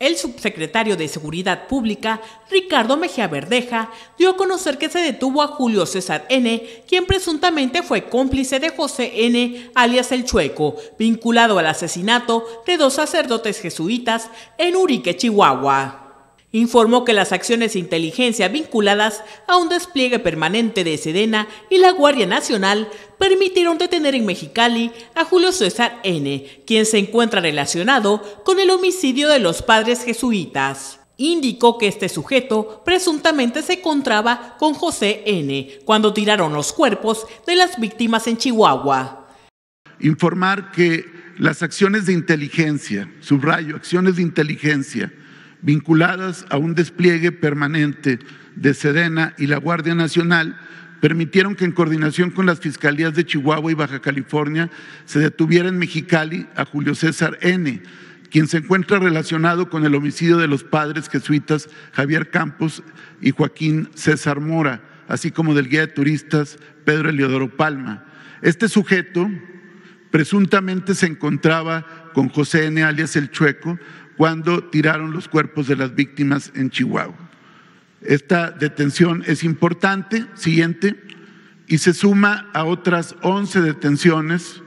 el subsecretario de Seguridad Pública, Ricardo Mejía Verdeja, dio a conocer que se detuvo a Julio César N., quien presuntamente fue cómplice de José N., alias El Chueco, vinculado al asesinato de dos sacerdotes jesuitas en Urique, Chihuahua informó que las acciones de inteligencia vinculadas a un despliegue permanente de Sedena y la Guardia Nacional permitieron detener en Mexicali a Julio César N., quien se encuentra relacionado con el homicidio de los padres jesuitas. Indicó que este sujeto presuntamente se encontraba con José N. cuando tiraron los cuerpos de las víctimas en Chihuahua. Informar que las acciones de inteligencia, subrayo, acciones de inteligencia, vinculadas a un despliegue permanente de Sedena y la Guardia Nacional, permitieron que en coordinación con las fiscalías de Chihuahua y Baja California se detuviera en Mexicali a Julio César N., quien se encuentra relacionado con el homicidio de los padres jesuitas Javier Campos y Joaquín César Mora, así como del guía de turistas Pedro Eliodoro Palma. Este sujeto presuntamente se encontraba con José N. alias El Chueco, cuando tiraron los cuerpos de las víctimas en Chihuahua. Esta detención es importante, siguiente, y se suma a otras 11 detenciones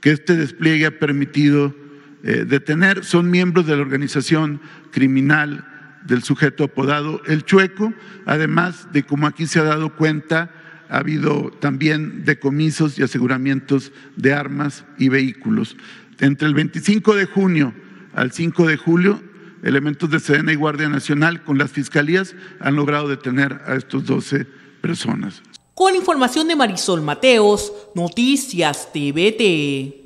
que este despliegue ha permitido eh, detener. Son miembros de la organización criminal del sujeto apodado El Chueco, además de, como aquí se ha dado cuenta, ha habido también decomisos y aseguramientos de armas y vehículos. Entre el 25 de junio al 5 de julio, elementos de Sedena y Guardia Nacional con las fiscalías han logrado detener a estos 12 personas. Con información de Marisol Mateos, Noticias TVT.